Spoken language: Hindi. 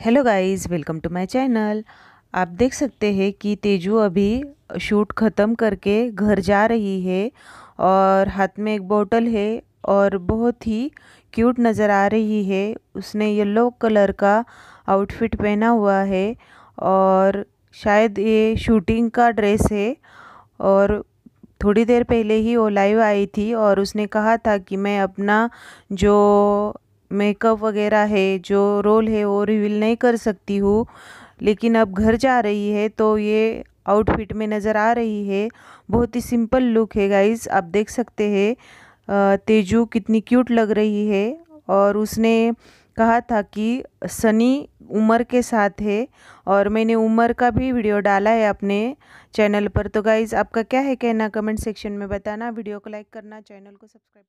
Hello guys, welcome to my channel. आप देख सकते हैं कि तेजू अभी शूट ख़त्म करके घर जा रही है और हाथ में एक बोतल है और बहुत ही क्यूट नज़र आ रही है। उसने येलो कलर का आउटफिट पहना हुआ है और शायद ये शूटिंग का ड्रेस है और थोड़ी देर पहले ही वो लाइव आई थी और उसने कहा था कि मैं अपना जो मेकअप वगैरह है, जो रोल है वो रिवील नहीं कर सकती हूँ। लेकिन अब घर जा रही है तो ये आउटफिट में नज़र आ रही है। बहुत ही सिंपल लुक है गाइस आप देख सकते हैं तेजू कितनी क्यूट लग रही है। और उसने कहा था कि सनी उमर के साथ है, और मैंने उमर का भी वीडियो डाला है अपने चैनल पर। तो गाइज़ आपका क्या है कहना? कमेंट सेक्शन में बताना। वीडियो को लाइक करना चैनल को सब्सक्राइब